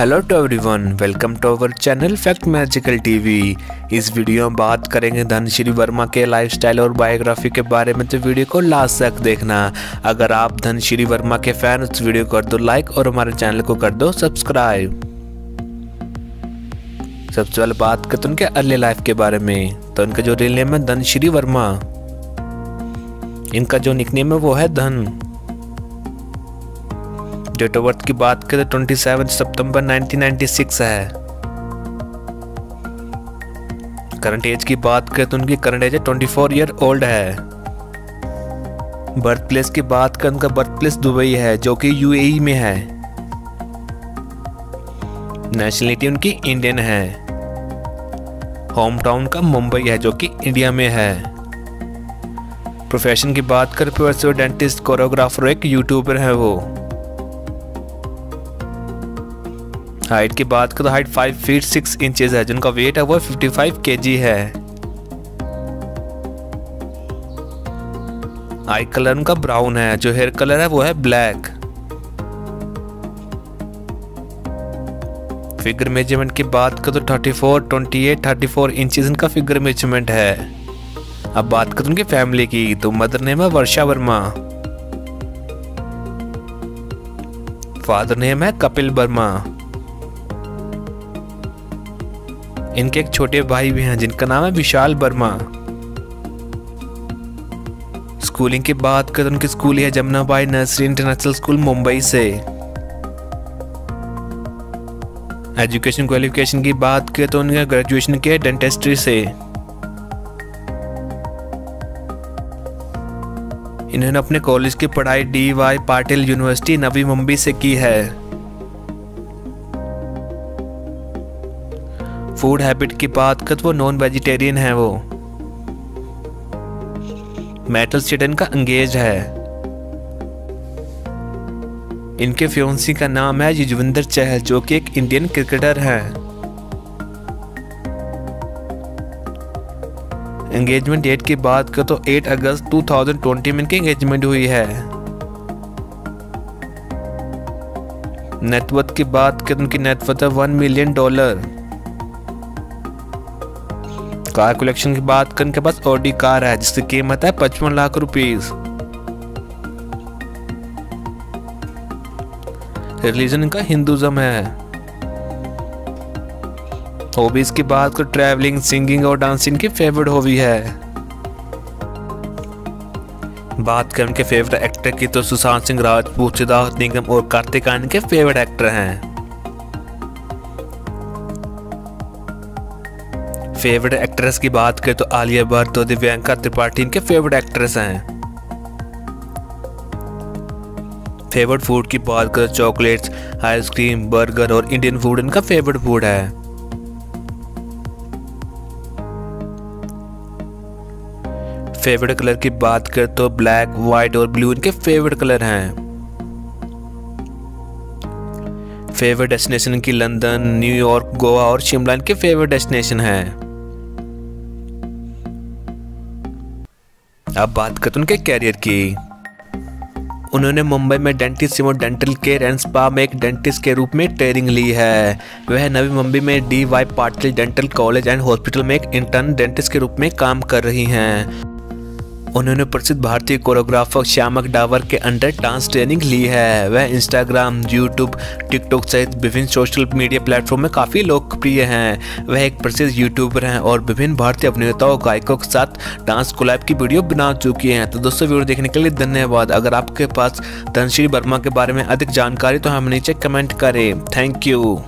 Hello to everyone welcome to our channel fact magical TV इस video में बात करेंगे धनश्री वर्मा के लाइफस्टाइल और बायोग्राफी के बारे में तो वीडियो को लास्ट तक देखना। अगर आप धनश्री वर्मा के फ़ैन उस वीडियो कर दो लाइक और हमारे चैनल को कर दो सब्सक्राइब सबसे पहले बात करते उनके अर्ली लाइफ के बारे में। तो उनका जो रियल नेम है धनश्री वर्मा। इनका जो निकनेम है वो है धन। डेट ऑफ़ बर्थ की बात करें तो 27 सितंबर 1996 है। करंट एज की बात करें तो उनकी करंट एज है 24 ईयर ओल्ड है। बर्थ प्लेस की बात करें उनका बर्थ प्लेस दुबई है, जो कि यूएई में है। नेशनलिटी उनकी इंडियन है। होम टाउन का मुंबई है, जो कि इंडिया में है। प्रोफेशन की बात करें प्रोफेसर डेंटिस्ट कोरियोग्राफर एक यूट्यूबर है वो। हाइट की बात करें height five feet six inches है जिनका वेट है वो फिफ्टी फाइव के जी है। आई कलर उनका ब्राउन है जो हेयर कलर है वो है ब्लैक फिगर मेज़रमेंट की बात करें तो 34, 28, 34 इंचेस इनका फिगर मेज़रमेंट है। अब बात करें उनकी फैमिली की तो मदर नेम है वर्षा वर्मा। फादर नेम है कपिल वर्मा। इनके एक छोटे भाई भी हैं, जिनका नाम है विशाल वर्मा। स्कूलिंग की बात करें तो उनकी स्कूल है Jamunabai nursery international school Mumbai से। एजुकेशन क्वालिफिकेशन की बात करें तो उनका ग्रेजुएशन किया डेंटिस्ट्री से। इन्होंने अपने कॉलेज की पढ़ाई D Y Patil university Navi Mumbai से की है। फ़ूड हैबिट की बात कर तो वो नॉन वेजिटेरियन है वो। मेटल स्टेटन का अंगेज है। इनके फ्योंसी का नाम है युजविंदर चहल, जो कि एक इंडियन क्रिकेटर है। एंगेजमेंट डेट की बात कर तो 8 अगस्त 2020 में इनकी एंगेजमेंट हुई है। नेटवर्थ की बात करें उनकी नेटवर्थ है one million dollar. Car collection की बात करें के पास ऑडी कार है, जिसकी कीमत है पचपन लाख रुपीस। रिलीजन का हिंदुज्म है। हॉबीज की बात कर ट्रैवलिंग सिंगिंग और डांसिंग की फेवरेट हॉबी है। बात करें उनके फेवरेट एक्टर की तो सुशांत सिंह, राजपूत, सिद्धार्थ निगम और कार्तिक आर्यन के फेवरेट एक्टर हैं। फेवरेट एक्ट्रेस की बात करें तो आलिया भट्ट और दिव्यांका त्रिपाठी इनके फेवरेट एक्ट्रेस हैं। फेवरेट फ़ूड की बात करें चॉकलेट्स, आइसक्रीम, बर्गर और इंडियन फ़ूड इनका फेवरेट फ़ूड है। फेवरेट कलर की बात करें तो ब्लैक, व्हाइट और ब्लू इनके फेवरेट कलर हैं। फेवरेट डेस्टिनेशन की लंदन न्यूयॉर्क गोवा और शिमला इनके फेवरेट डेस्टिनेशन है। अब बात करते उनके कैरियर की। उन्होंने मुंबई में डेंटिस्ट सिमो डेंटल केयर एंड स्पा में एक डेंटिस्ट के रूप में ट्रेनिंग ली है। वह नवी मुंबई में D Y Patil dental college and hospital में एक इंटर्न डेंटिस्ट के रूप में काम कर रही हैं। उन्होंने प्रसिद्ध भारतीय कोरियोग्राफर श्यामक डावर के अंडर डांस ट्रेनिंग ली है। वह इंस्टाग्राम यूट्यूब टिकटॉक सहित विभिन्न सोशल मीडिया प्लेटफॉर्म में काफ़ी लोकप्रिय हैं। वह एक प्रसिद्ध यूट्यूबर हैं और विभिन्न भारतीय अभिनेताओं गायकों के साथ डांस कोलैब की वीडियो बना चुकी हैं। तो दोस्तों वीडियो देखने के लिए धन्यवाद। अगर आपके पास धनश्री वर्मा के बारे में अधिक जानकारी तो हम नीचे कमेंट करें। Thank you